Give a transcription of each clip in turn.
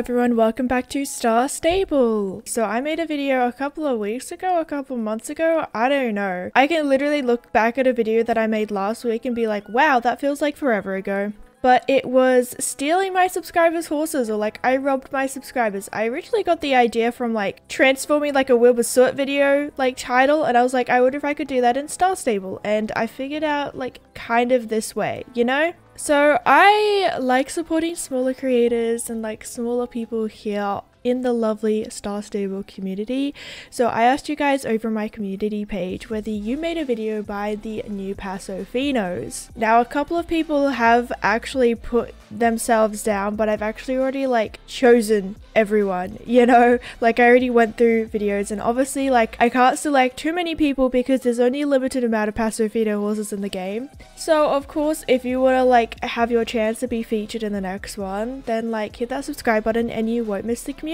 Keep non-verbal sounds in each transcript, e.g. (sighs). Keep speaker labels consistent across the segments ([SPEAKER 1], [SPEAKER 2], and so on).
[SPEAKER 1] everyone, welcome back to Star Stable. So I made a video a couple of weeks ago, a couple months ago, I don't know. I can literally look back at a video that I made last week and be like, wow, that feels like forever ago. But it was stealing my subscribers' horses, or like I robbed my subscribers. I originally got the idea from like transforming like a Wilbur Soot video like title, and I was like, I wonder if I could do that in Star Stable, and I figured out like kind of this way, you know? So I like supporting smaller creators and like smaller people here in the lovely Star Stable community. So I asked you guys over my community page whether you made a video by the New Paso Finos. Now a couple of people have actually put themselves down, but I've actually already like chosen everyone, you know? Like I already went through videos and obviously like I can't select too many people because there's only a limited amount of Paso Fino horses in the game. So of course if you want to like have your chance to be featured in the next one, then like hit that subscribe button and you won't miss the community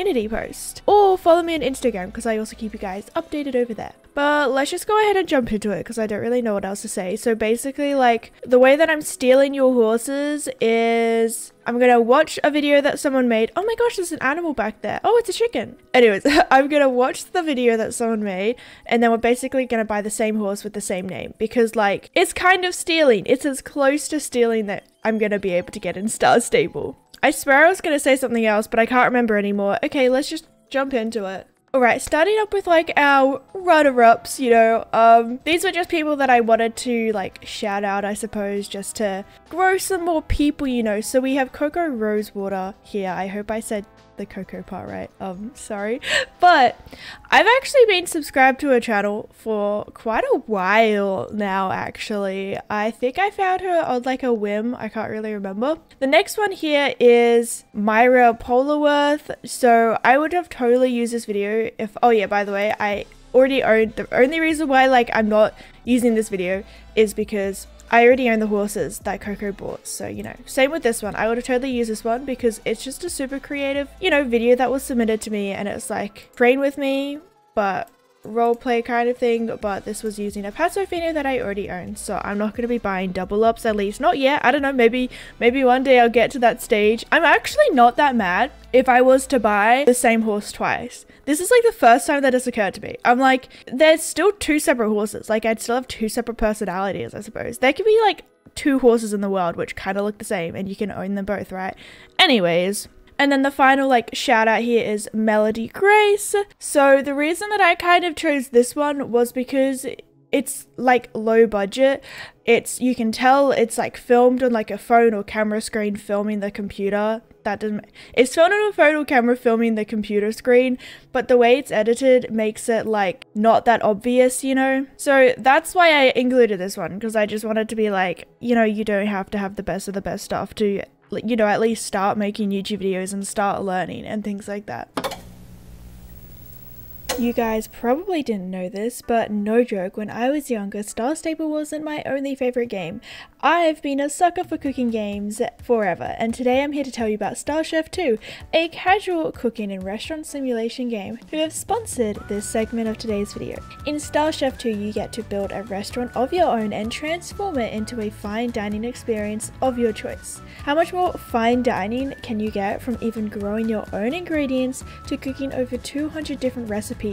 [SPEAKER 1] post. Or follow me on Instagram because I also keep you guys updated over there. But let's just go ahead and jump into it because I don't really know what else to say. So basically like the way that I'm stealing your horses is I'm gonna watch a video that someone made. Oh my gosh, there's an animal back there. Oh, it's a chicken. Anyways, (laughs) I'm gonna watch the video that someone made and then we're basically gonna buy the same horse with the same name because like it's kind of stealing. It's as close to stealing that I'm gonna be able to get in Star Stable. I swear I was gonna say something else, but I can't remember anymore. Okay, let's just jump into it. Alright, starting up with like our runner-ups, you know, um, these were just people that I wanted to like shout out, I suppose, just to grow some more people, you know. So we have Koko Rosewater here. I hope I said the cocoa part right. Um, sorry. But I've actually been subscribed to her channel for quite a while now, actually. I think I found her on like a whim. I can't really remember. The next one here is Myra Polarworth. So I would have totally used this video if, oh yeah, by the way, I already own, the only reason why like I'm not using this video is because I already own the horses that Koko bought, so you know. Same with this one. I would have totally used this one because it's just a super creative, you know, video that was submitted to me and it's like train with me, but roleplay kind of thing, but this was using a Paso Fino that I already own, so I'm not going to be buying double ups at least. Not yet. I don't know. Maybe maybe one day I'll get to that stage. I'm actually not that mad if I was to buy the same horse twice. This is like the first time that has occurred to me. I'm like, there's still two separate horses. Like, I'd still have two separate personalities, I suppose. There could be like two horses in the world which kind of look the same and you can own them both, right? Anyways, and then the final like shout out here is Melody Grace. So the reason that I kind of chose this one was because it's like low budget. It's you can tell it's like filmed on like a phone or camera screen filming the computer that doesn't it's filmed on a photo camera filming the computer screen but the way it's edited makes it like not that obvious you know so that's why i included this one because i just wanted to be like you know you don't have to have the best of the best stuff to you know at least start making youtube videos and start learning and things like that you guys probably didn't know this, but no joke, when I was younger, Star Stable wasn't my only favourite game. I've been a sucker for cooking games forever, and today I'm here to tell you about Star Chef 2, a casual cooking and restaurant simulation game who have sponsored this segment of today's video. In Star Chef 2, you get to build a restaurant of your own and transform it into a fine dining experience of your choice. How much more fine dining can you get from even growing your own ingredients to cooking over 200 different recipes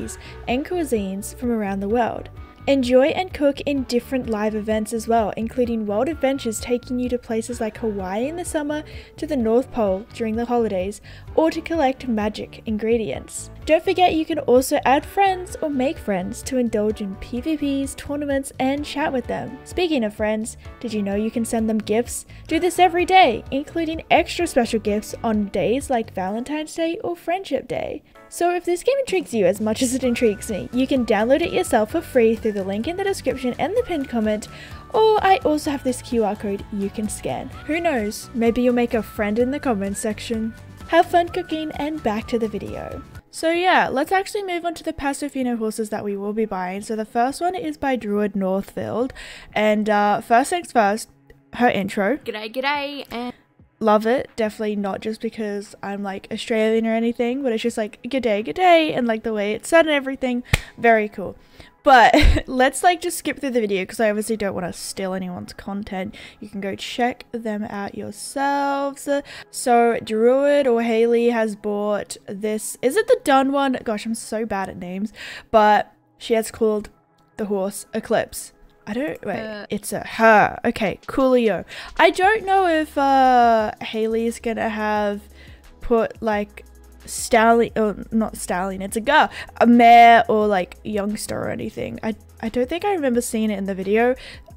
[SPEAKER 1] and cuisines from around the world? Enjoy and cook in different live events as well, including world adventures taking you to places like Hawaii in the summer, to the North Pole during the holidays, or to collect magic ingredients. Don't forget you can also add friends or make friends to indulge in PvPs, tournaments, and chat with them. Speaking of friends, did you know you can send them gifts? Do this every day, including extra special gifts on days like Valentine's Day or Friendship Day. So if this game intrigues you as much as it intrigues me, you can download it yourself for free through the link in the description and the pinned comment, or I also have this QR code you can scan. Who knows, maybe you'll make a friend in the comments section. Have fun cooking and back to the video. So yeah, let's actually move on to the Paso Fino horses that we will be buying. So the first one is by Druid Northfield, and uh, first things first, her intro.
[SPEAKER 2] G'day, g'day, and
[SPEAKER 1] love it. Definitely not just because I'm like Australian or anything, but it's just like good day, good day, and like the way it's said and everything, very cool. But (laughs) let's like just skip through the video because I obviously don't want to steal anyone's content. You can go check them out yourselves. So Druid or Haley has bought this. Is it the dun one? Gosh, I'm so bad at names. But she has called the horse Eclipse. I don't wait. Uh, it's a her. Okay, coolio. I don't know if uh Haley's gonna have put like stallion or oh, not stallion it's a girl a mare or like youngster or anything. I i don't think i remember seeing it in the video.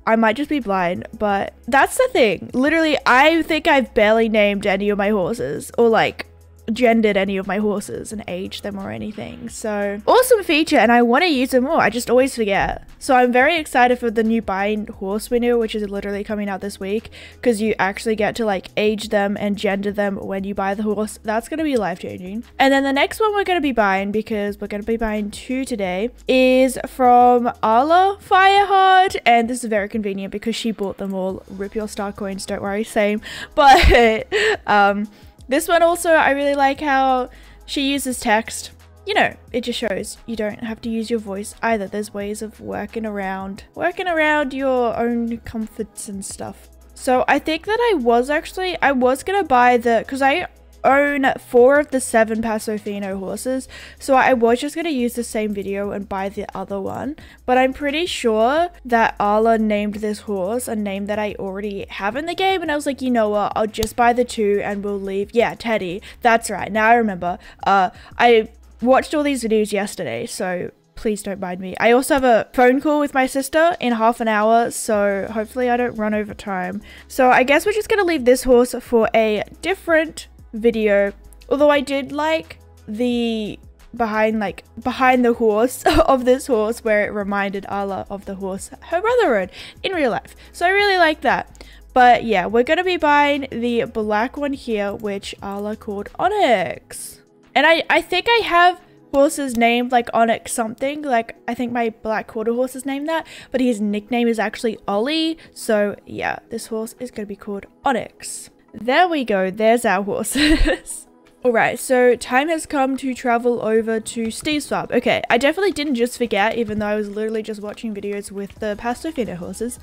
[SPEAKER 1] I might just be blind but that's the thing. Literally i think i've barely named any of my horses or like gendered any of my horses and aged them or anything. So awesome feature and I want to use it more. I just always forget. So I'm very excited for the new bind horse window, which is literally coming out this week because you actually get to like age them and gender them when you buy the horse. That's going to be life changing. And then the next one we're going to be buying because we're going to be buying two today is from Alla Fireheart. And this is very convenient because she bought them all. Rip your star coins, don't worry, same. (laughs) But um this one also, I really like how she uses text. You know, it just shows you don't have to use your voice either. There's ways of working around, working around your own comforts and stuff. So I think that I was actually, I was to buy the, because I own four of the seven Paso Fino horses, so I was just going to use the same video and buy the other one. But I'm pretty sure that Alla named this horse a name that I already have in the game, and I was like, you know what, I'll just buy the two and we'll leave. Yeah, Teddy, that's right, now I remember. Uh, I watched all these videos yesterday, so please don't mind me. I also have a phone call with my sister in half an hour, so hopefully I don't run over time. So I guess we're just going to leave this horse for a different video. Although I did like the behind like behind the horse (laughs) of this horse where it reminded Alla of the horse her brother rode in real life. So I really like that. But yeah, we're to be buying the black one here, which Alla called Onyx. And I, I think I have horses named like Onyx something. Like I think my black quarter horse is named that, but his nickname is actually Ollie. So yeah, this horse is to be called Onyx. There we go, there's our horses. (laughs) Alright, so time has come to travel over to Steve's farm. Okay, I definitely didn't just forget, even though I was literally just watching videos with the Paso Fino horses.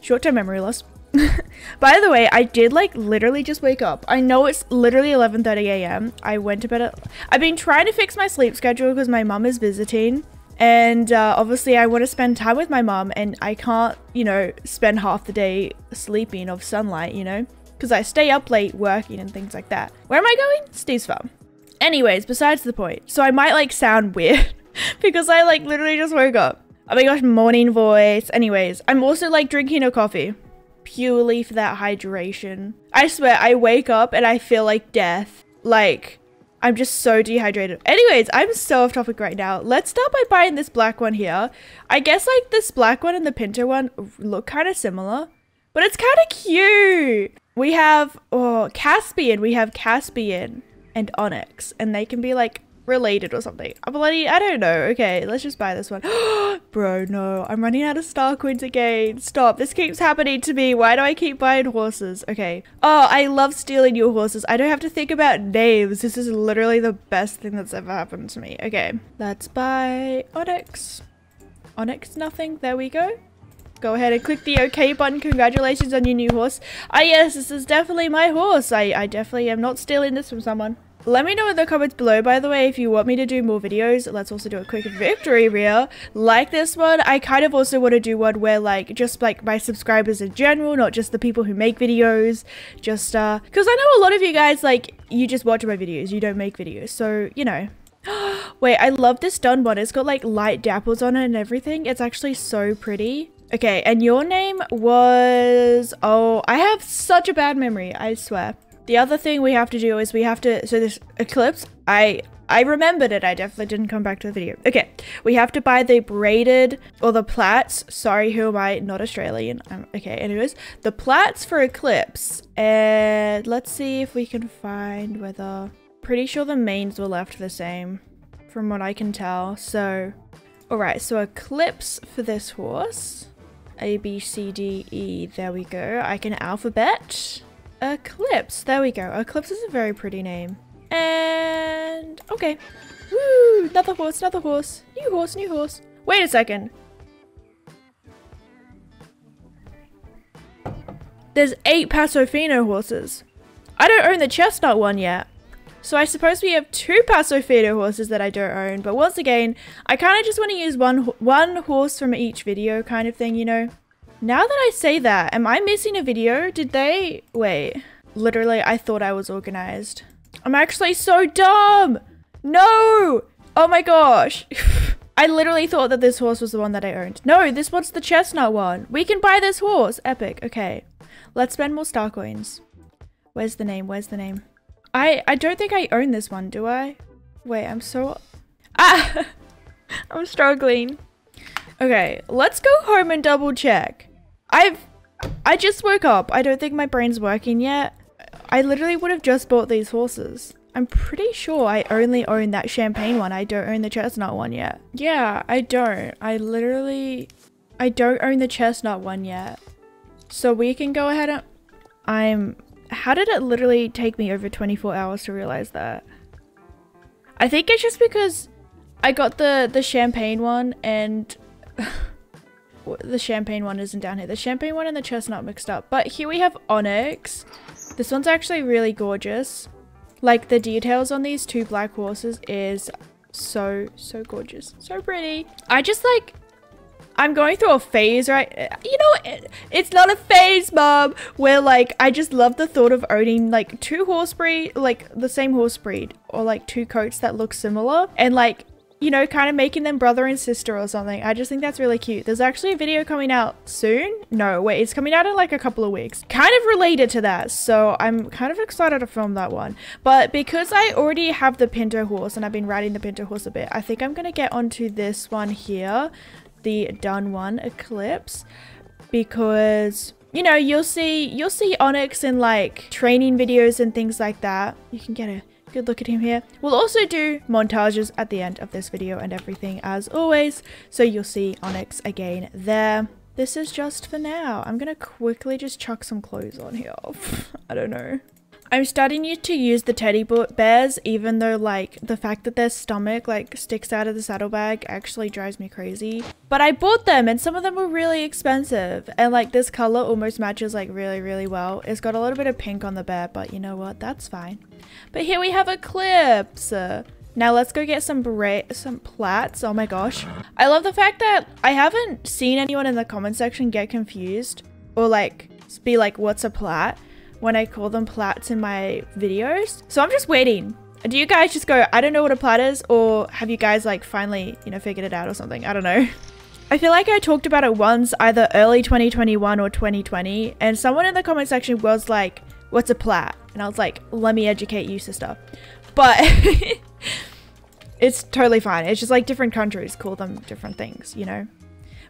[SPEAKER 1] Short-term memory loss. (laughs) By the way, I did like literally just wake up. I know it's literally 11.30 a.m. I went to bed at... I've been trying to fix my sleep schedule because my mum is visiting. And uh, obviously I want to spend time with my mum and I can't, you know, spend half the day sleeping of sunlight, you know? Because I stay up late working and things like that. Where am I going? Steve's farm. Anyways, besides the point. So I might like sound (laughs) weird because I like literally just woke up. Oh my gosh, morning voice. Anyways, I'm also like drinking a coffee purely for that hydration. I swear, I wake up and I feel like death. Like, I'm just so dehydrated. Anyways, I'm so off topic right now. Let's start by buying this black one here. I guess like this black one and the Pinto one look kind of similar, but it's kind of cute. We have oh Caspian. We have Caspian and Onyx, and they can be like related or something. I bloody I don't know. Okay, let's just buy this one. (gasps) Bro, no, I'm running out of star coins again. Stop. This keeps happening to me. Why do I keep buying horses? Okay. Oh, I love stealing your horses. I don't have to think about names. This is literally the best thing that's ever happened to me. Okay, let's buy Onyx. Onyx, nothing. There we go go ahead and click the OK button. Congratulations on your new horse. Ah, yes, this is definitely my horse. I, I definitely am not stealing this from someone. Let me know in the comments below, by the way, if you want me to do more videos. Let's also do a quick victory reel. Like this one, I kind of also want to do one where, like, just, like, my subscribers in general, not just the people who make videos. Just, uh, because I know a lot of you guys, like, you just watch my videos. You don't make videos. So, you know. (gasps) Wait, I love this dun one. It's got, like, light dapples on it and everything. It's actually so pretty. Okay, and your name was... Oh, I have such a bad memory, I swear. The other thing we have to do is we have to... So this Eclipse, I... I remembered it. I definitely didn't come back to the video. Okay, we have to buy the braided or the plaits. Sorry, who am I? Not Australian. Um, okay, anyways, the plaits for Eclipse. And let's see if we can find whether... Pretty sure the manes were left the same from what I can tell. So, all right, so Eclipse for this horse. A, B, C, D, E. There we go. I can alphabet. Eclipse. There we go. Eclipse is a very pretty name. And... Okay. Woo! Another horse, another horse. New horse, new horse. Wait a second. There's eight Paso Fino horses. I don't own the chestnut one yet. So I suppose we have two Paso Fino horses that I don't own. But once again, I kind of just want to use one, one horse from each video kind of thing, you know? Now that I say that, am I missing a video? Did they... Wait. Literally, I thought I was organized. I'm actually so dumb! No! Oh my gosh. (laughs) I literally thought that this horse was the one that I owned. No, this one's the chestnut one. We can buy this horse. Epic. Okay. Let's spend more star coins. Where's the name? Where's the name? I, I don't think I own this one, do I? Wait, I'm so... (laughs) Ah! (laughs) I'm struggling. Okay, let's go home and double check. I've... I just woke up. I don't think my brain's working yet. I literally would have just bought these horses. I'm pretty sure I only own that champagne one. I don't own the chestnut one yet. Yeah, I don't. I literally... I don't own the chestnut one yet. So we can go ahead and... I'm... How did it literally take me over 24 hours to realize that? I think it's just because I got the, the champagne one and... (laughs) the champagne one isn't down here. The champagne one and the chestnut mixed up. But here we have Onyx. This one's actually really gorgeous. Like the details on these two black horses is so, so gorgeous. So pretty. I just like, I'm going through a phase, right? You know, it, it's not a phase, mom, where like, I just love the thought of owning like two horse breed, like the same horse breed or like two coats that look similar and like you know, kind of making them brother and sister or something. I just think that's really cute. There's actually a video coming out soon. No, wait, it's coming out in like a couple of weeks. Kind of related to that, so I'm kind of excited to film that one. But because I already have the Pinto horse and I've been riding the Pinto horse a bit, I think I'm going to get onto this one here, the dun One Eclipse, because you know, you'll see you'll see Onyx in like training videos and things like that. You can get a Good look at him here. We'll also do montages at the end of this video and everything as always. So you'll see Onyx again there. This is just for now. I'm gonna quickly just chuck some clothes on here. (laughs) I don't know. I'm starting you to use the teddy bears even though like the fact that their stomach like sticks out of the saddlebag actually drives me crazy. But I bought them and some of them were really expensive and like this color almost matches like really really well. It's got a little bit of pink on the bear but you know what that's fine. But here we have Eclipse. Now let's go get some beret, some plaits. Oh my gosh. I love the fact that I haven't seen anyone in the comment section get confused or like be like what's a plait when I call them plats in my videos. So I'm just waiting. Do you guys just go, I don't know what a plat is? Or have you guys like finally, you know, figured it out or something? I don't know. I feel like I talked about it once, either early 2021 or 2020. And someone in the comment section was like, what's a plat? And I was like, let me educate you, sister. But (laughs) it's totally fine. It's just like different countries call them different things, you know?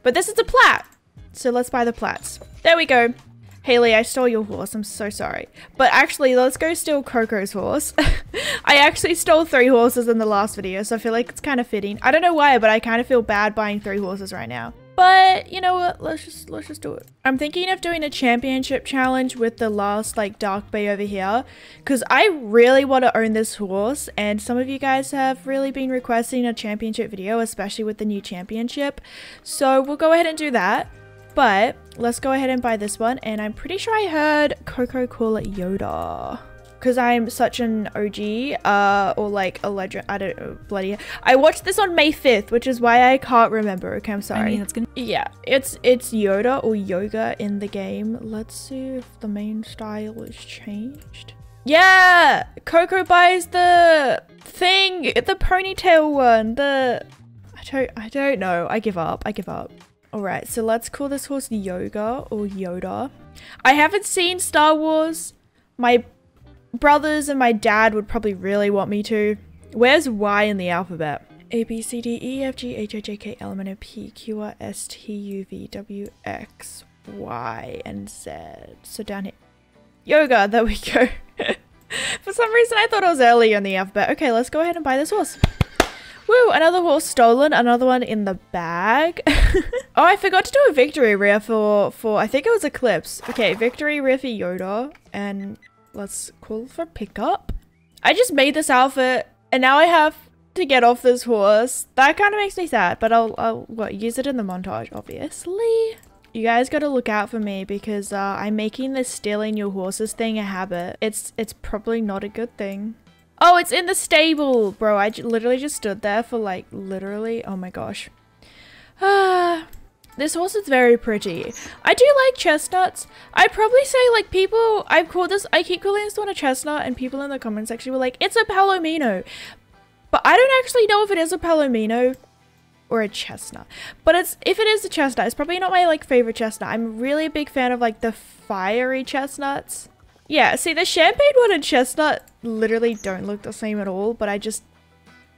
[SPEAKER 1] But this is a plat. So let's buy the plats. There we go. Haley, I stole your horse. I'm so sorry. But actually, let's go steal Koko's horse. (laughs) I actually stole three horses in the last video, so I feel like it's kind of fitting. I don't know why, but I kind of feel bad buying three horses right now. But you know what? Let's just let's just do it. I'm thinking of doing a championship challenge with the last like dark bay over here because I really want to own this horse and some of you guys have really been requesting a championship video especially with the new championship. So we'll go ahead and do that. But let's go ahead and buy this one. And I'm pretty sure I heard Koko call it Yoda. Because I'm such an OG, uh, or like a legend. I don't know, bloody. I watched this on May 5th, which is why I can't remember. Okay, I'm sorry. I mean, it's gonna yeah, it's it's Yoda or yoga in the game. Let's see if the mane style is changed. Yeah! Koko buys the thing, the ponytail one, the... I don't, I don't know. I give up. I give up. Alright, so let's call this horse Yoga or Yoda. I haven't seen Star Wars. My brothers and my dad would probably really want me to. Where's Y in the alphabet? A, B, C, D, E, F, G, H, I, J, K, L, M, N, O, P, Q, R, S, T, U, V, W, X, Y, and Z. So down here. Yoga, there we go. (laughs) For some reason I thought it was earlier in the alphabet. Okay, let's go ahead and buy this horse. Woo, another horse stolen, another one in the bag. (laughs) oh, I forgot to do a victory rear for, for, I think it was Eclipse. Okay, victory rear for Yoda. And let's call for pickup. I just made this outfit and now I have to get off this horse. That kind of makes me sad, but I'll, I'll what, use it in the montage, obviously. You guys gotta look out for me because uh, I'm making this stealing your horses thing a habit. It's it's probably not a good thing. Oh, it's in the stable, bro. I literally just stood there for like literally. Oh my gosh. Ah. (sighs) This horse is very pretty. I do like chestnuts. I'd probably say like people, I've called this, I keep calling this one a chestnut and people in the comment section were like, it's a palomino. But I don't actually know if it is a palomino or a chestnut. But it's if it is a chestnut, it's probably not my like favorite chestnut. I'm really a big fan of like the fiery chestnuts. Yeah, see the champagne one and chestnut literally don't look the same at all, but I just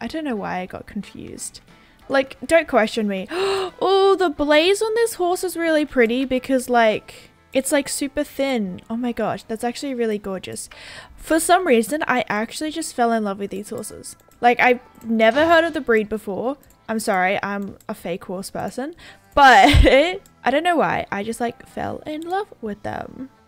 [SPEAKER 1] I don't know why I got confused. Like, don't question me. (gasps) oh, the blaze on this horse is really pretty because, like, it's like super thin. Oh my gosh, that's actually really gorgeous. For some reason, I actually just fell in love with these horses. Like, I've never heard of the breed before. I'm sorry, I'm a fake horse person. (laughs) But (laughs) I don't know why. I just like fell in love with them. (laughs)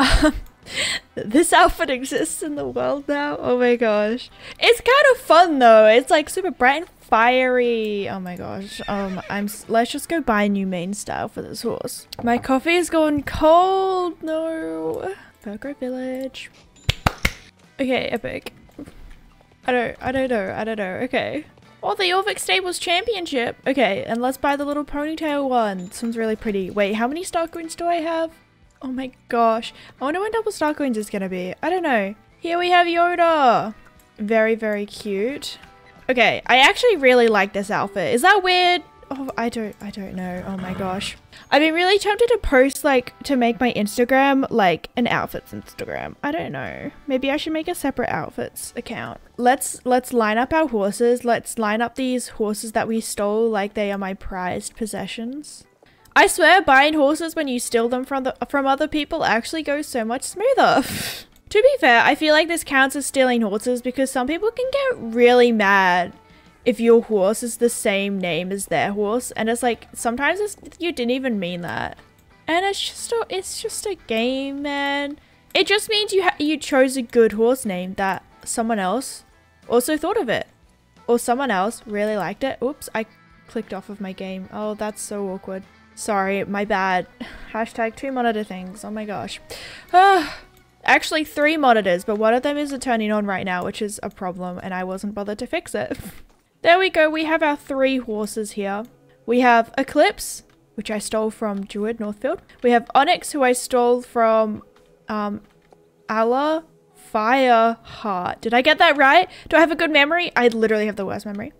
[SPEAKER 1] Um, (laughs) this outfit exists in the world now. Oh my gosh. It's kind of fun though. It's like super bright and fiery. Oh my gosh. Um, I'm. Let's just go buy a new mane style for this horse. My coffee is going cold. No. Burger Village. Okay, epic. I don't. I don't know. I don't know. Okay. Oh, the Jorvik Stables Championship. Okay, and let's buy the little ponytail one. This one's really pretty. Wait, how many star coins do I have? Oh my gosh. I wonder when double star coins is gonna be. I don't know. Here we have Yoda. Very, very cute. Okay, I actually really like this outfit. Is that weird? Oh, I don't, I don't know. Oh my gosh. I've been really tempted to post like to make my Instagram like an outfits Instagram. I don't know. Maybe I should make a separate outfits account. Let's let's line up our horses. Let's line up these horses that we stole like they are my prized possessions. I swear buying horses when you steal them from the from other people actually goes so much smoother. (laughs) to be fair, I feel like this counts as stealing horses because some people can get really mad if your horse is the same name as their horse and it's like sometimes it's, you didn't even mean that. And it's just a, it's just a game, man. It just means you you chose a good horse name that someone else also thought of it. Or someone else really liked it. Oops, I clicked off of my game. Oh, that's so awkward. Sorry, my bad. (sighs) Hashtag two monitor things. Oh my gosh. (sighs) Actually, three monitors, but one of them isn't turning on right now, which is a problem, and I wasn't bothered to fix it. (laughs) there we go. We have our three horses here. We have Eclipse, which I stole from Druid Northfield. We have Onyx, who I stole from um, Allah Fire Heart. Did I get that right? Do I have a good memory? I literally have the worst memory.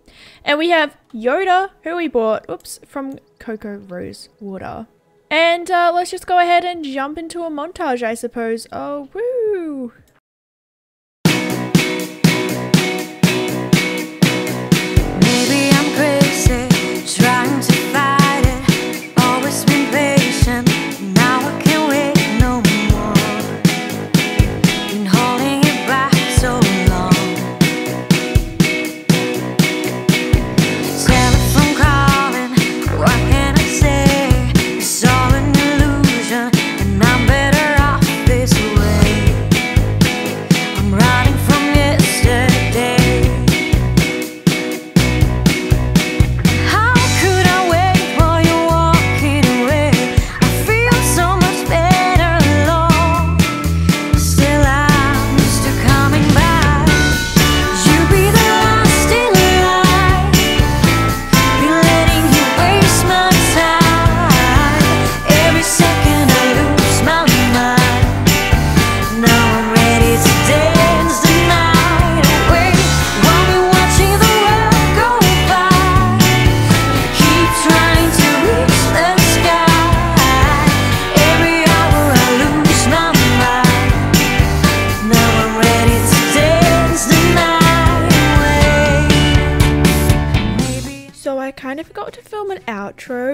[SPEAKER 1] And we have Yoda, who we bought, oops, from Cocoa Rose Water. And uh, let's just go ahead and jump into a montage, I suppose. Oh, woo!
[SPEAKER 2] Maybe I'm crazy, trying to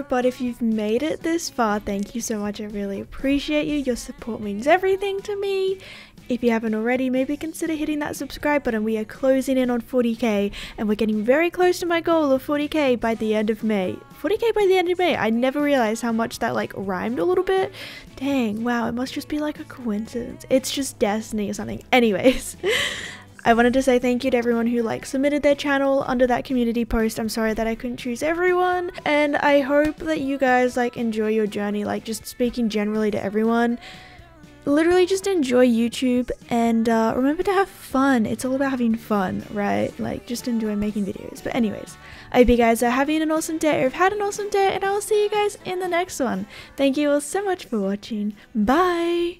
[SPEAKER 1] but if you've made it this far, thank you so much. I really appreciate you. Your support means everything to me. If you haven't already, maybe consider hitting that subscribe button. We are closing in on 40k and we're getting very close to my goal of 40k by the end of May. 40k by the end of May. I never realized how much that like rhymed a little bit. Dang, wow, it must just be like a coincidence. It's just destiny or something. (laughs) Anyways, I wanted to say thank you to everyone who like submitted their channel under that community post. I'm sorry that I couldn't choose everyone, and I hope that you guys like enjoy your journey. Like just speaking generally to everyone literally just enjoy YouTube and uh, remember to have fun. It's all about having fun, right? Like, just enjoy making videos. But, anyways, I hope you guys are having an awesome day or have had an awesome day, and I will see you guys in the next one. Thank you all so much for watching. Bye!